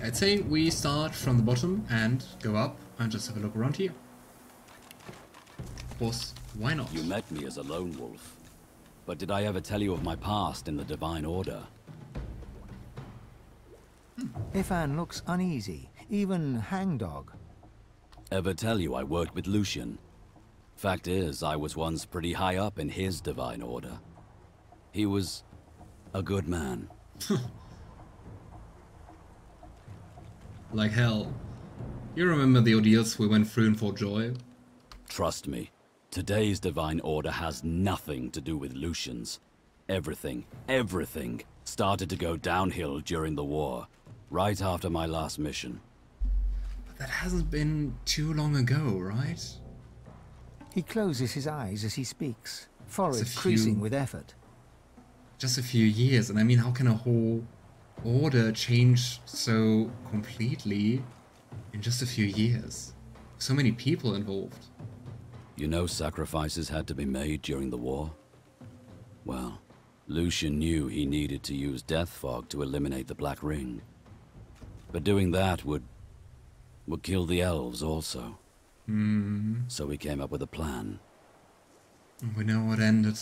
Okay, I'd say we start from the bottom and go up and just have a look around here. Of course, why not? You met me as a lone wolf. But did I ever tell you of my past in the Divine Order? Hmm. Ifan looks uneasy, even hangdog. Ever tell you I worked with Lucian? Fact is, I was once pretty high up in his Divine Order. He was a good man. like hell. You remember the ordeals we went through in Fort Joy? Trust me, today's Divine Order has nothing to do with Lucian's. Everything, everything started to go downhill during the war, right after my last mission. But that hasn't been too long ago, right? He closes his eyes as he speaks, forehead few- creasing with effort. Just a few years, and I mean, how can a whole order change so completely in just a few years? So many people involved. You know sacrifices had to be made during the war? Well, Lucian knew he needed to use Death Fog to eliminate the Black Ring. But doing that would... would kill the elves also. Hmm. So he came up with a plan. We know what ended.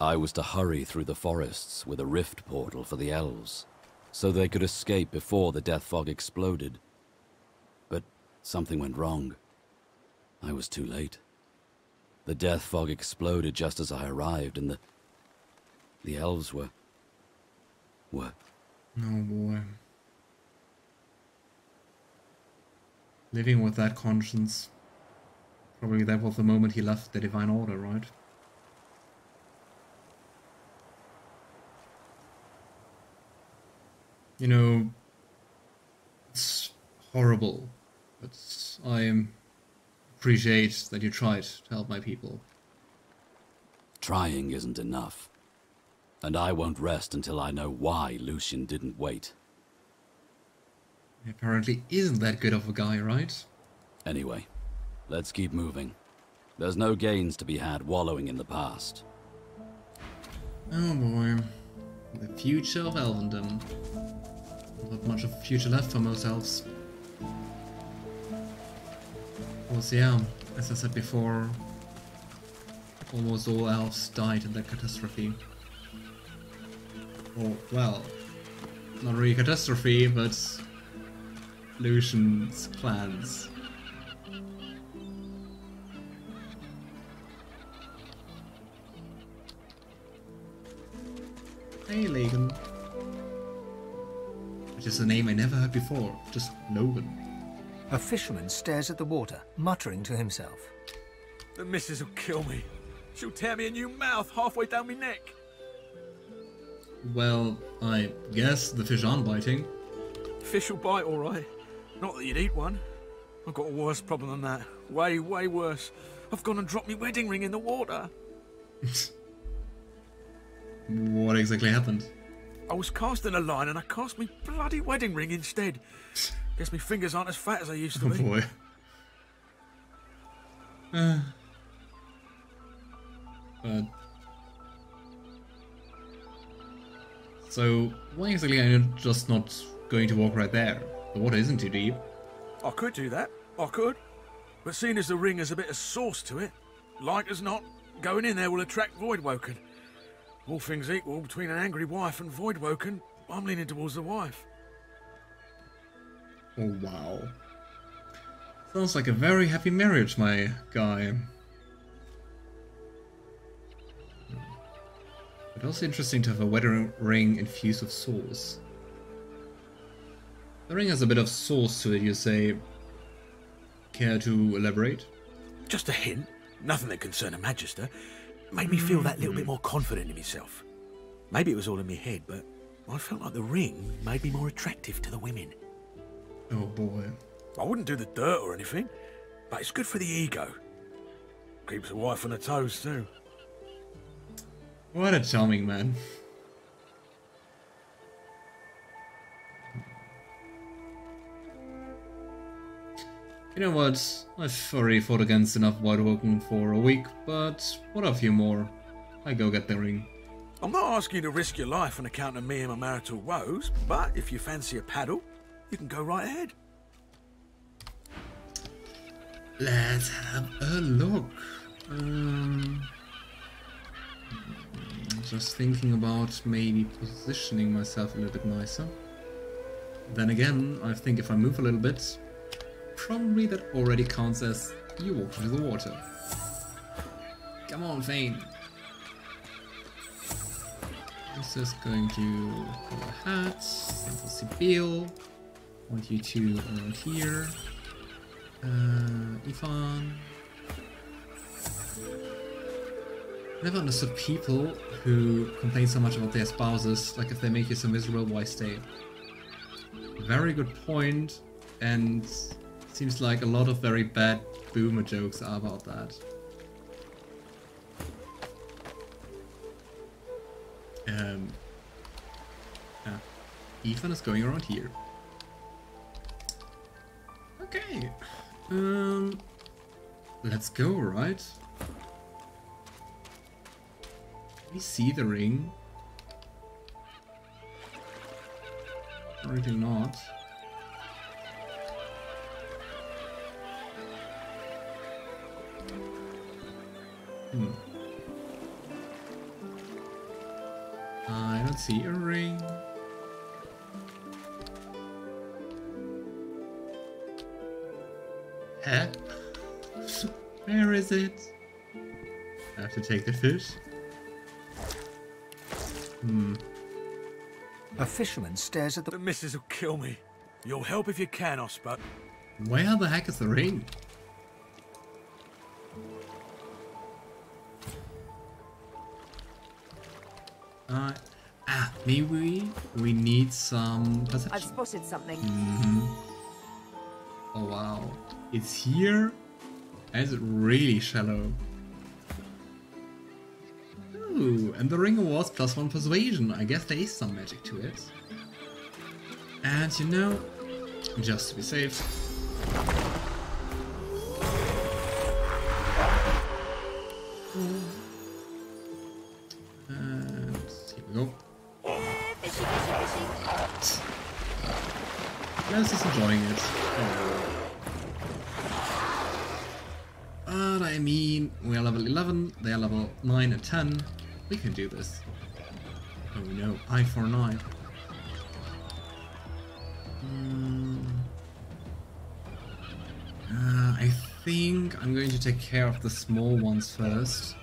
I was to hurry through the forests with a rift portal for the elves, so they could escape before the Death Fog exploded. But something went wrong. I was too late. The Death Fog exploded just as I arrived, and the... the elves were... were... Oh boy. Living with that conscience. Probably that was the moment he left the Divine Order, right? You know, it's horrible, but I appreciate that you tried to help my people. Trying isn't enough. And I won't rest until I know why Lucian didn't wait. He apparently isn't that good of a guy, right? Anyway, let's keep moving. There's no gains to be had wallowing in the past. Oh boy. The future of Elvendom. Much of future left for most elves. Yeah, as I said before, almost all elves died in that catastrophe. Or, well, not really catastrophe, but Lucian's plans. Hey, Logan. Which is a name I never heard before, just Logan. A fisherman stares at the water, muttering to himself. The missus will kill me. She'll tear me a new mouth halfway down my neck. Well, I guess the fish aren't biting. Fish will bite, all right. Not that you'd eat one. I've got a worse problem than that. Way, way worse. I've gone and dropped my wedding ring in the water. What exactly happened? I was casting a line and I cast my bloody wedding ring instead. Guess my fingers aren't as fat as I used to Oh be. boy. Uh, but so why exactly are you just not going to walk right there? The water isn't too deep. I could do that. I could. But seeing as the ring has a bit of Source to it, like as not, going in there will attract Voidwoken. All things equal, between an angry wife and Voidwoken, I'm leaning towards the wife. Oh wow. Sounds like a very happy marriage, my guy. But also interesting to have a wedding ring infused with Source. The ring has a bit of Source to it, you say. Care to elaborate? Just a hint, nothing that concerned a Magister. Made me feel that little bit mm-hmm. more confident in myself. Maybe it was all in my head, but I felt like the ring made me more attractive to the women. Oh boy. I wouldn't do the dirt or anything, but it's good for the ego. Keeps the wife on her toes too. What a charming man. You know what? I've already fought against enough Voidwoken for a week, but what a few more. I go get the ring. I'm not asking you to risk your life on account of me and my marital woes, but if you fancy a paddle, You can go right ahead. Let's have a look. Um, just thinking about maybe positioning myself a little bit nicer. Then again, I think if I move a little bit, probably that already counts as you walk into the water. Come on, Fane. This is going to go ahead. Central Sebille. Want you two around here. Uh, Ifan. Never understood people who complain so much about their spouses. Like if they make you so miserable, why stay? Very good point, and seems like a lot of very bad boomer jokes are about that. Um, yeah. Ethan is going around here. Okay. Um, let's go, right? We see the ring. Really not. See a ring. Huh? Where is it? I have to take the fish. Hmm. A fisherman stares at the The missus will kill me. You'll help if you can, I suppose. Where the heck is the ring? Uh, ah, maybe we, we need some I've spotted something. Oh wow. It's here? And it's really shallow. Ooh, and the ring awards plus one persuasion. I guess there is some magic to it. And you know, just to be safe. Let's just enjoying it. But I mean, we are level 11, they are level 9 and 10. We can do this. Oh no, I for 9. Hmm. Uh, I think I'm going to take care of the small ones first.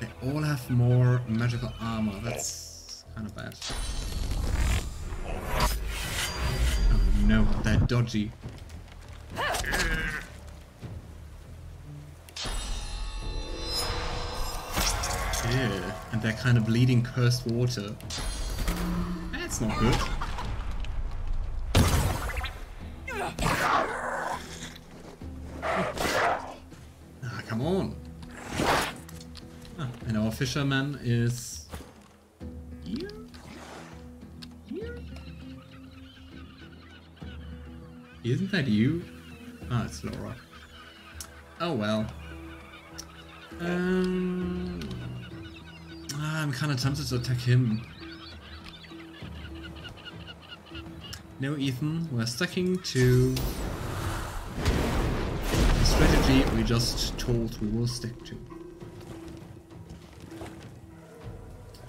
They all have more magical armor. That's kind of bad. No, they're dodgy. Ew, and they're kind of bleeding cursed water. That's not good. Ah, come on. Ah, and our fisherman is Isn't that you? Ah, it's Laura. Oh well. Um, ah, I'm kind of tempted to attack him. No, Ethan, we're sticking to the strategy we just told we will stick to.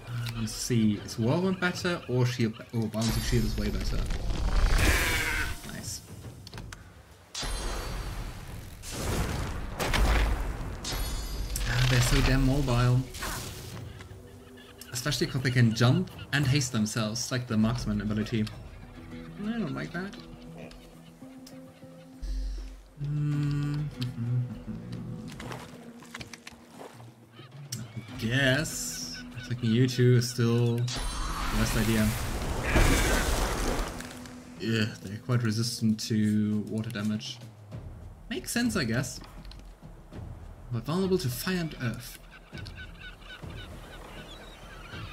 Uh, Let's see, is Whirlwind better or Shield? Oh, Bouncing Shield is way better. Especially because they can jump and haste themselves, like the marksman ability. I don't like that. Hmm, hmm, hmm, hmm. I guess attacking you two is still the best idea. Yeah, they're quite resistant to water damage. Makes sense, I guess. But vulnerable to fire and earth.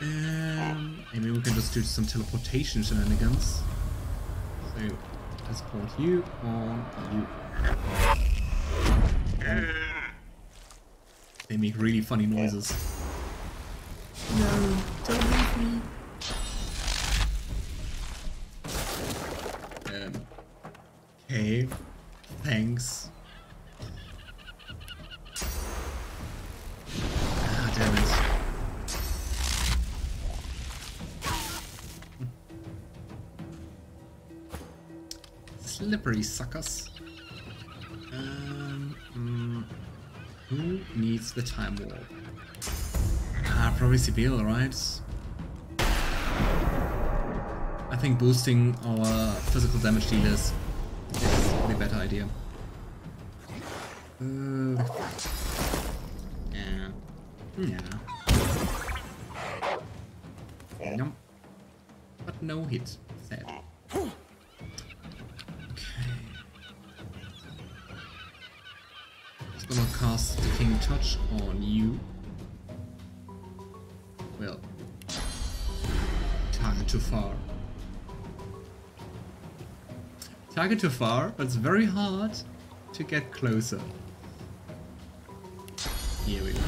Um, maybe we can just do some teleportation shenanigans. So, put you on you. They make really funny noises. No, Slippery suckers. Um, mm, who needs the time warp? Ah, probably Sebille, right? I think boosting our physical damage dealers is the better idea. Uh, yeah. Yeah. Yum. But no hit. Target too far, but it's very hard to get closer. Here we go.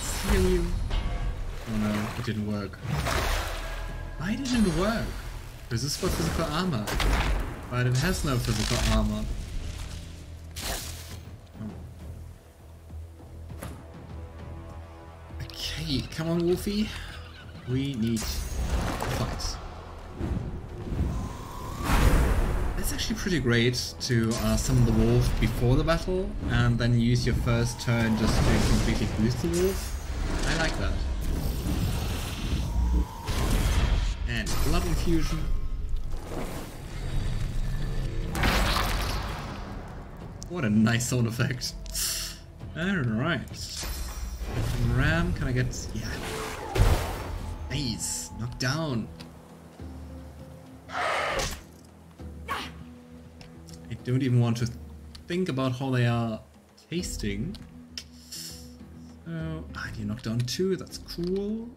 Steal you. Oh no, it didn't work. Why didn't it work? This is for physical armor. But it has no physical armor. Oh. Okay, come on Wolfie. We need actually pretty great to uh, summon the wolf before the battle and then use your first turn just to completely boost the wolf. I like that. And blood infusion. What a nice sound effect. Alright. Ram, can I get... Yeah. Nice. Knocked down. Don't even want to think about how they are tasting. So, ah, you knocked down two, that's cool.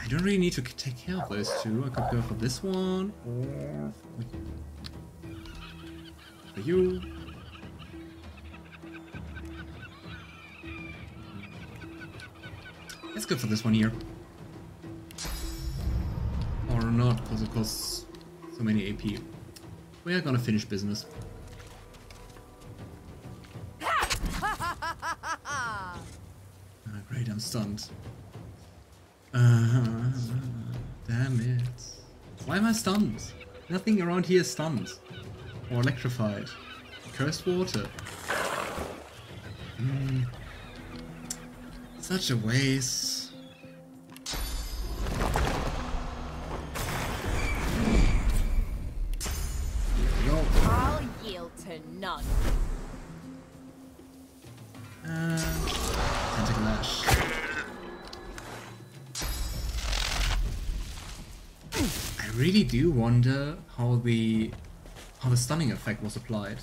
I don't really need to take care of those two. I could go for this one, or for you. Let's go for this one here. Or not, because it costs so many AP. We are gonna finish business. Ah, great, I'm stunned. Uh, damn it. Why am I stunned? Nothing around here is stunned. Or electrified. Cursed water. Hmm. Such a waste. Wonder how the how the stunning effect was applied.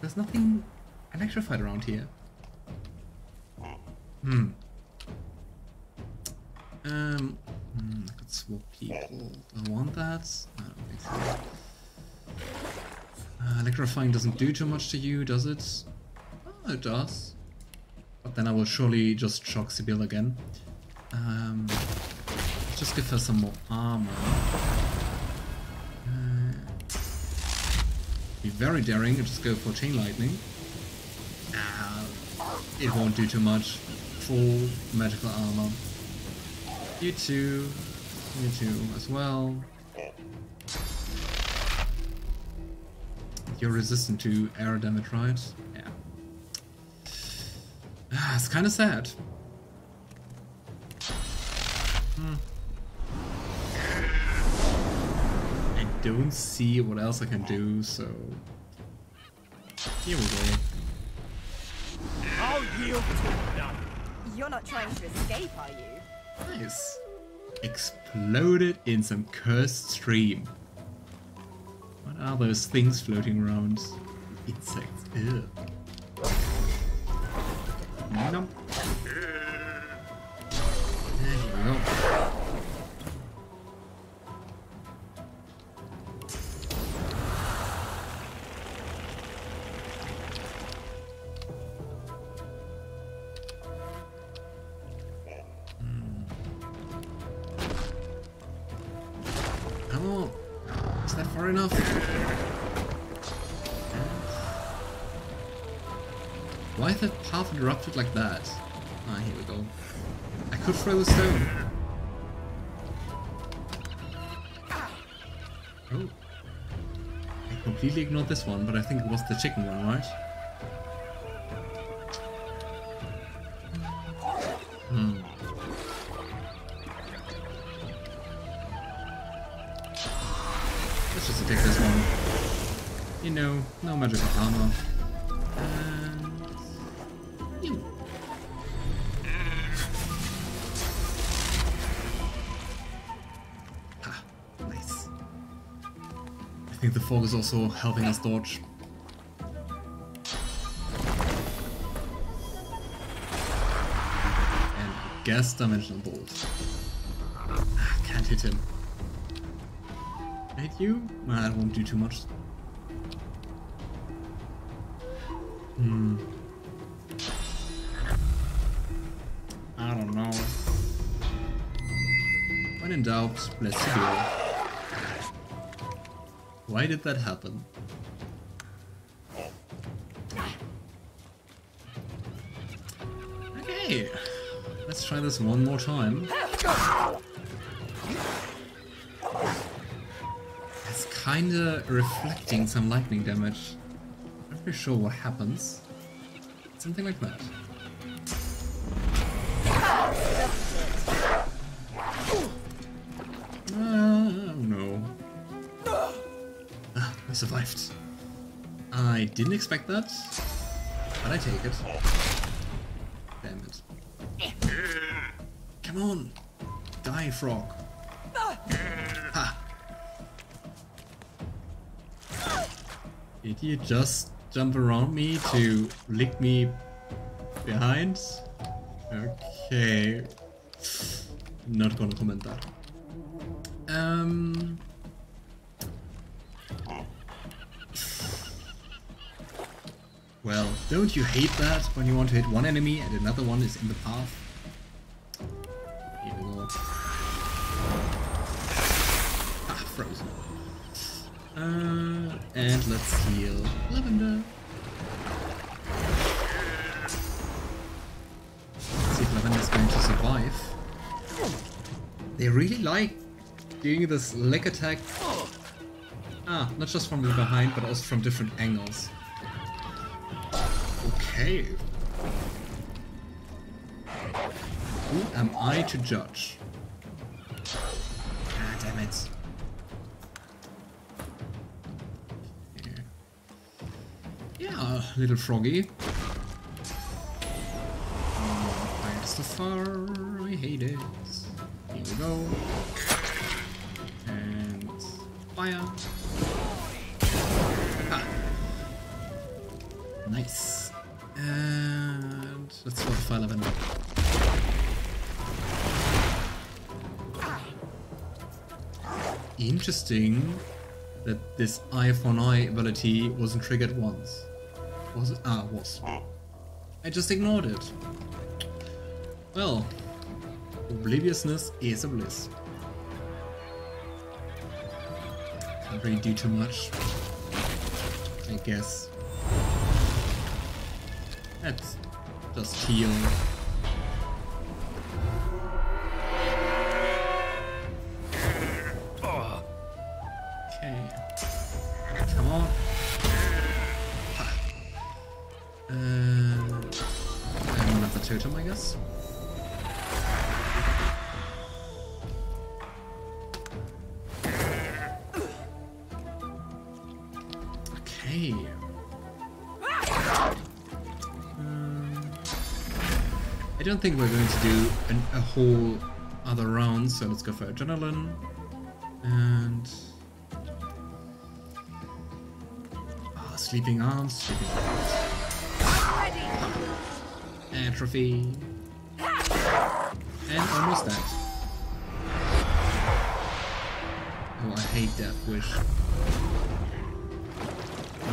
There's nothing electrified around here. Hmm. Um, hmm, I could swap people. I want that? I don't think so. Uh, electrifying doesn't do too much to you, does it? Oh, it does. But then I will surely just shock Sebille again. Um, just give her some more armor. Uh, be very daring and just go for Chain Lightning. Uh, it won't do too much. Full magical armor. You too. You too as well. You're resistant to air damage, right? Yeah. Ah, it's kind of sad. Don't see what else I can do, so here we go. I'll yield to none. You're not trying to escape, are you? Nice. Exploded in some cursed stream. What are those things floating around? Insects. Ew. Nope. Interrupted like that? Ah, here we go. I could throw the stone. Oh. I completely ignored this one, but I think it was the chicken one, right? Hmm. Let's just attack this one. You know, no magical armor. Fog is also helping us dodge. And gas dimensional bolt. Ah, can't hit him. Hit you? Nah, that won't do too much. Hmm. I don't know. When in doubt, let's go. Why did that happen? Okay, let's try this one more time. It's kinda reflecting some lightning damage. I'm not really sure what happens. Something like that. Didn't expect that, but I take it. Damn it. Come on! Die, frog! Ha! Did you just jump around me to lick me behind? Okay. Not gonna comment that. Um. Well, don't you hate that when you want to hit one enemy and another one is in the path? Ah, frozen. Uh, and let's heal Lavender. Let's see if Lavender's going to survive. They really like doing this leg attack. Ah, not just from behind, but also from different angles. Who am I to judge? Ah, damn it. Yeah, little froggy. The far, I hate it. Here we go. And fire. Interesting that this eye for an eye ability wasn't triggered once. Was it? Ah, was. I just ignored it. Well, obliviousness is a bliss. Can't really do too much. I guess. Let's just heal. Think we're going to do an, a whole other round, so let's go for adrenaline. And ah, sleeping arms, sleeping arms. Atrophy. And almost dead. Oh, I hate Death Wish.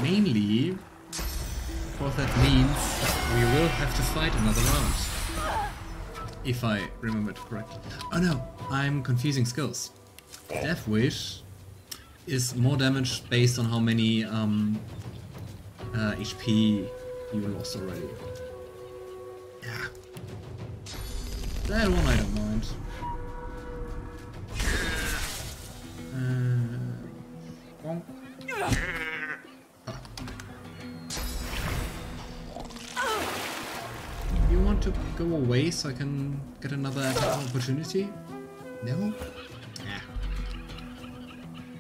Mainly, what that means we will have to fight another round. If I remember it correctly. Oh no, I'm confusing skills. Death Wish is more damage based on how many um, uh, HP you lost already. Yeah. That one I don't mind. Uh, bonk. Go away so I can get another opportunity? No? Yeah.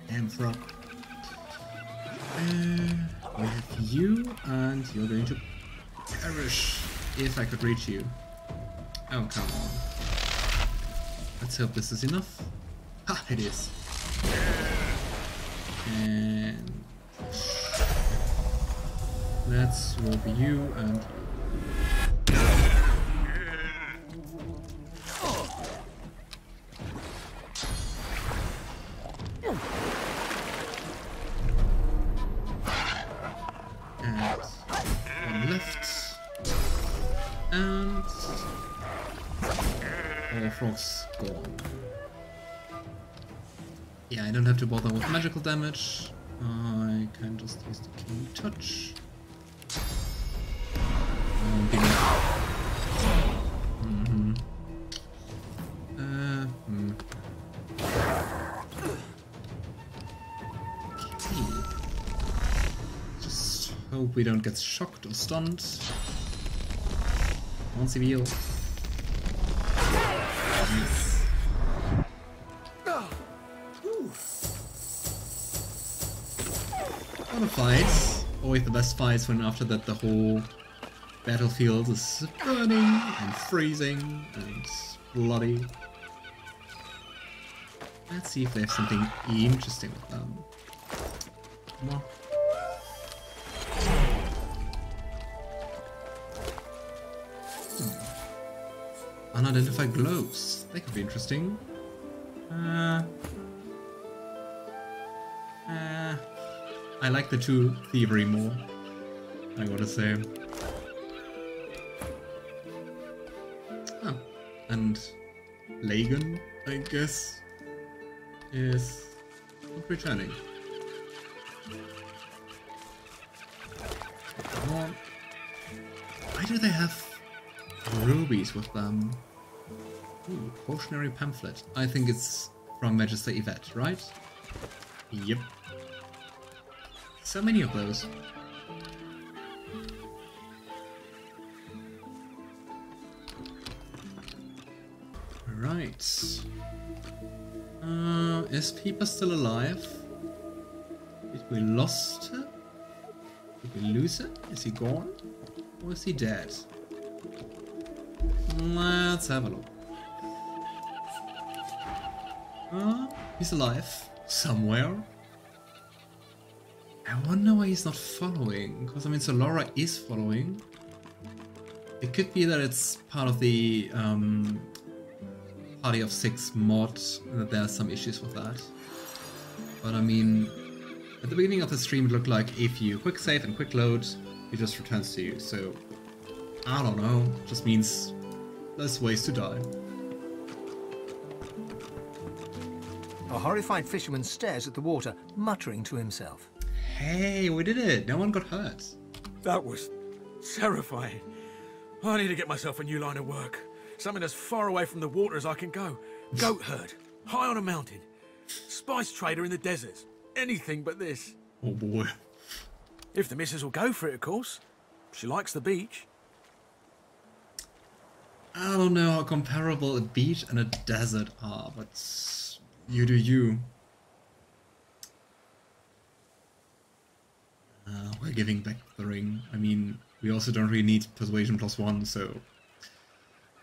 Damn frog. Uh, we have you, and you're going to perish if I could reach you. Oh, come on. Let's hope this is enough. Ha, it is. And let's roll you and and And all frogs gone. Yeah, I don't have to bother with magical damage. I can just use the king touch. Um, be Mhm. Uh, hmm. Okay. Just hope we don't get shocked or stunned. On civil. A fight. Always the best fights when after that the whole battlefield is burning and freezing and bloody. Let's see if they have something interesting with them. Come on. Unidentified globes. They could be interesting. Uh, uh, I like the two thievery more. I gotta say. Oh, and Lagan, I guess, is not returning. Why do they have rubies with them? Ooh, cautionary pamphlet. I think it's from Magister Yvette, right? Yep. So many of those. Right. Uh, is Peeper still alive? Did we lost her? Did we lose her? Is he gone? Or is he dead? Let's have a look. He's alive. Somewhere. I wonder why he's not following. Because, I mean, Solora is following. It could be that it's part of the um, Party of Six mod, that there are some issues with that. But, I mean, at the beginning of the stream, it looked like if you quick save and quick load, it just returns to you. So, I don't know. Just means less ways to die. A horrified fisherman stares at the water, muttering to himself. Hey, we did it! No one got hurt. That was terrifying. I need to get myself a new line of work. Something as far away from the water as I can go. Goat herd, high on a mountain. Spice trader in the deserts. Anything but this. Oh boy. If the missus will go for it, of course. She likes the beach. I don't know how comparable a beach and a desert are, but you do you. Uh, we're giving back the ring. I mean, we also don't really need persuasion plus one, so.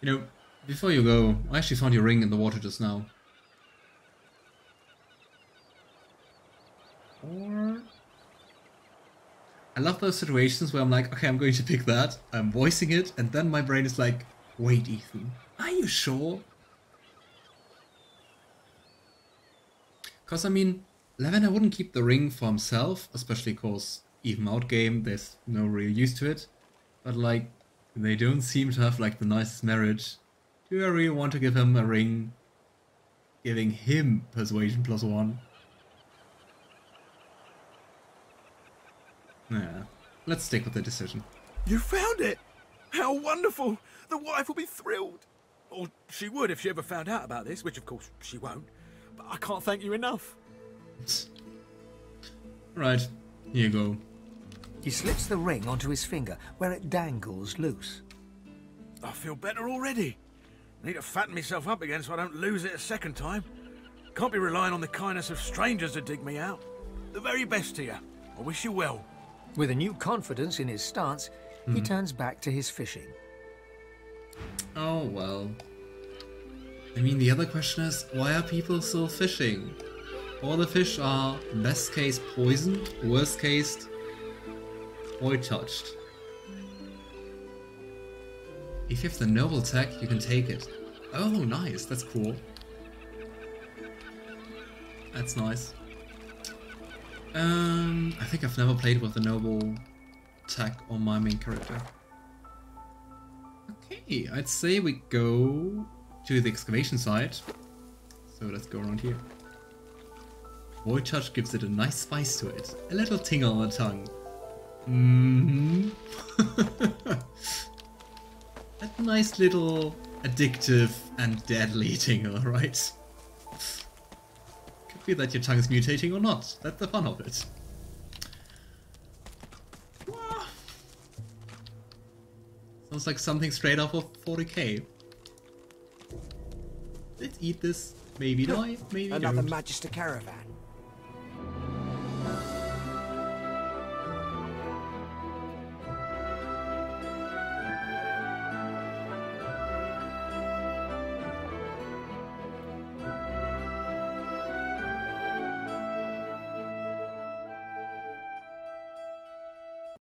You know, before you go, I actually found your ring in the water just now. Or. I love those situations where I'm like, okay, I'm going to pick that, I'm voicing it, and then my brain is like, wait, Ethan, are you sure? Because, I mean, Lavender wouldn't keep the ring for himself, especially because even out game, there's no real use to it. But, like, they don't seem to have, like, the nicest marriage. Do I really want to give him a ring, giving him persuasion plus one? Yeah. Let's stick with the decision. You found it! How wonderful! The wife will be thrilled. Or she would if she ever found out about this, which of course she won't. But I can't thank you enough. Right, here you go. He slips the ring onto his finger, where it dangles loose. I feel better already. Need to fatten myself up again so I don't lose it a second time. Can't be relying on the kindness of strangers to dig me out. The very best to you. I wish you well. With a new confidence in his stance, he hmm. turns back to his fishing. Oh well. I mean, the other question is, why are people still fishing? All the fish are, best case, poisoned, worst case, void touched. If you have the noble tech, you can take it. Oh, nice, that's cool. That's nice. Um, I think I've never played with the noble tech on my main character. Okay, I'd say we go to the excavation site. So let's go around here. Void touch gives it a nice spice to it. A little tingle on the tongue. hmm a nice little addictive and deadly tingle, right? Could be that your tongue's mutating or not. That's the fun of it. Sounds like something straight off of 40k. Let's eat this. Maybe die, maybe Another don't. Magister caravan.